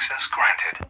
Access granted.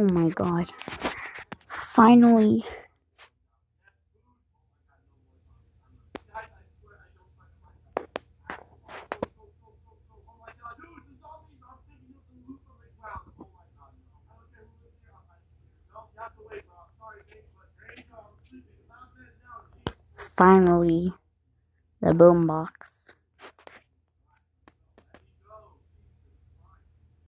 Oh my god. Finally. Finally. The boombox.